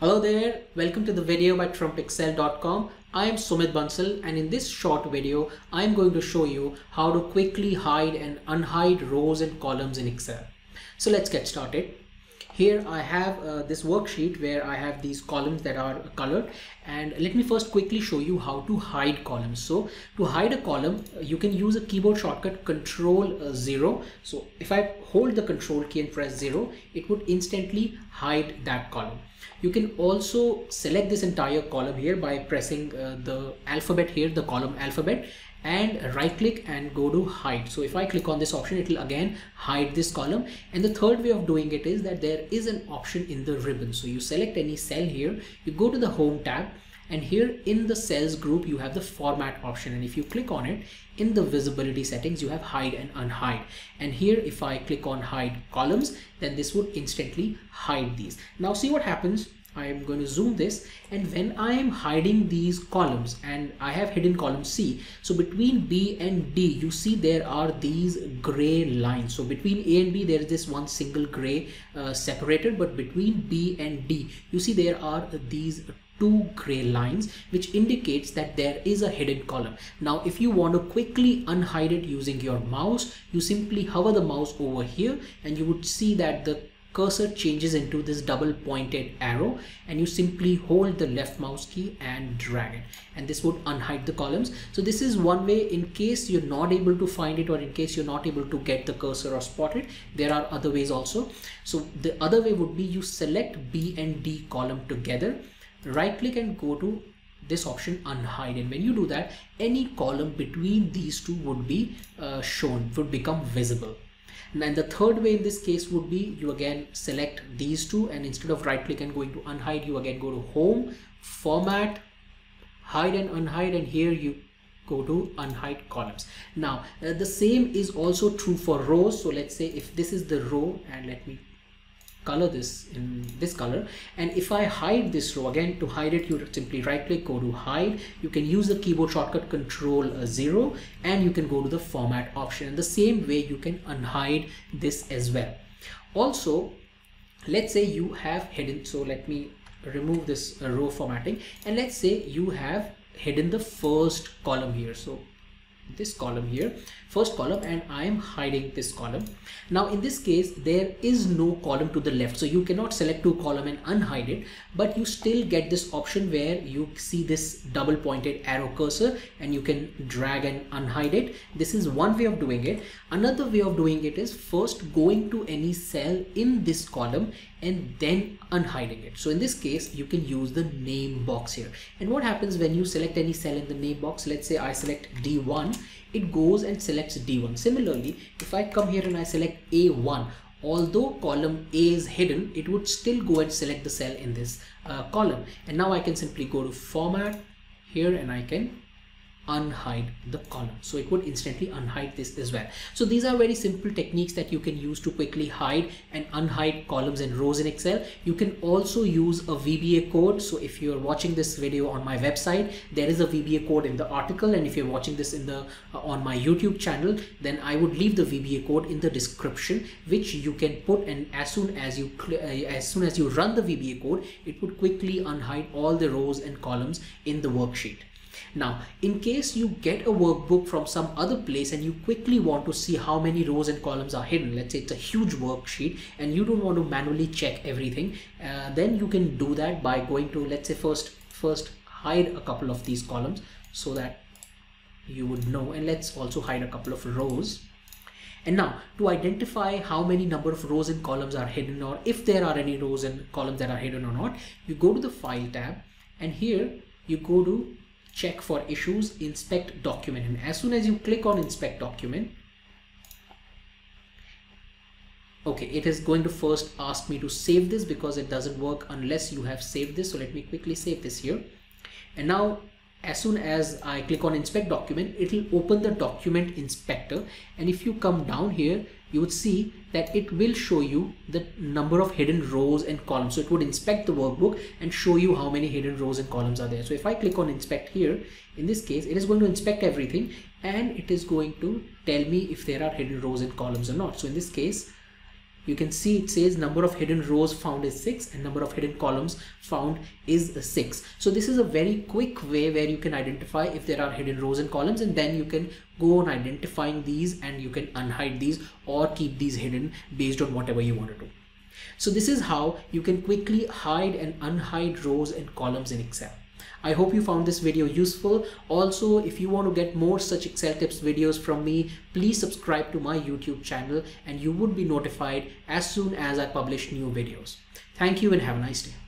Hello there, welcome to the video by trumpexcel.com. I am Sumit Bansal and in this short video, I am going to show you how to quickly hide and unhide rows and columns in Excel. So let's get started. Here I have uh, this worksheet where I have these columns that are colored and let me first quickly show you how to hide columns. So to hide a column, you can use a keyboard shortcut control uh, 0. So if I hold the control key and press 0, it would instantly hide that column. You can also select this entire column here by pressing uh, the alphabet here, the column alphabet and right click and go to hide. So if I click on this option, it will again hide this column. And the third way of doing it is that there is an option in the ribbon. So you select any cell here, you go to the home tab and here in the cells group you have the format option and if you click on it in the visibility settings you have hide and unhide and here if I click on hide columns then this would instantly hide these now see what happens I am going to zoom this and when I am hiding these columns and I have hidden column C so between B and D you see there are these gray lines so between A and B there is this one single gray uh, separated but between B and D you see there are these two gray lines which indicates that there is a hidden column. Now if you want to quickly unhide it using your mouse you simply hover the mouse over here and you would see that the cursor changes into this double pointed arrow and you simply hold the left mouse key and drag it. And this would unhide the columns. So this is one way in case you're not able to find it or in case you're not able to get the cursor or spot it there are other ways also. So the other way would be you select B and D column together. Right click and go to this option unhide. And when you do that any column between these two would be uh, shown would become visible and the third way in this case would be you again select these two and instead of right click and going to unhide you again go to home format hide and unhide and here you go to unhide columns. Now uh, the same is also true for rows. So let's say if this is the row and let me color this in this color. And if I hide this row again to hide it you simply right click go to hide. You can use the keyboard shortcut control uh, 0 and you can go to the format option. And the same way you can unhide this as well. Also let's say you have hidden so let me remove this uh, row formatting. And let's say you have hidden the first column here. So this column here. First column and I am hiding this column. Now in this case there is no column to the left so you cannot select two column and unhide it but you still get this option where you see this double pointed arrow cursor and you can drag and unhide it. This is one way of doing it. Another way of doing it is first going to any cell in this column and then unhiding it. So in this case you can use the name box here. And what happens when you select any cell in the name box? Let's say I select D1 it goes and selects D1. Similarly, if I come here and I select A1, although column A is hidden, it would still go and select the cell in this uh, column. And now I can simply go to format here and I can unhide the column. So it would instantly unhide this as well. So these are very simple techniques that you can use to quickly hide and unhide columns and rows in excel. You can also use a vba code. So if you're watching this video on my website there is a vba code in the article. And if you're watching this in the uh, on my youtube channel then i would leave the vba code in the description which you can put. And as soon as you uh, as soon as you run the vba code it would quickly unhide all the rows and columns in the worksheet now, in case you get a workbook from some other place and you quickly want to see how many rows and columns are hidden, let's say it's a huge worksheet and you don't want to manually check everything, uh, then you can do that by going to, let's say first, first hide a couple of these columns so that you would know. And let's also hide a couple of rows. And now to identify how many number of rows and columns are hidden or if there are any rows and columns that are hidden or not you go to the file tab and here you go to check for issues, inspect document. And as soon as you click on inspect document, okay, it is going to first ask me to save this because it doesn't work unless you have saved this. So let me quickly save this here. And now as soon as I click on inspect document, it will open the document inspector. And if you come down here, you would see that it will show you the number of hidden rows and columns. So it would inspect the workbook and show you how many hidden rows and columns are there. So if I click on inspect here, in this case, it is going to inspect everything and it is going to tell me if there are hidden rows and columns or not. So in this case, you can see it says number of hidden rows found is 6 and number of hidden columns found is 6 so this is a very quick way where you can identify if there are hidden rows and columns and then you can go on identifying these and you can unhide these or keep these hidden based on whatever you want to do. So this is how you can quickly hide and unhide rows and columns in Excel I hope you found this video useful. Also, if you want to get more such Excel tips videos from me, please subscribe to my YouTube channel and you would be notified as soon as I publish new videos. Thank you and have a nice day.